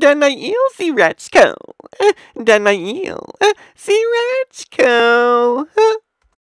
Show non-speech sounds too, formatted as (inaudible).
Danail Sirachko. (laughs) Danail Sirachko.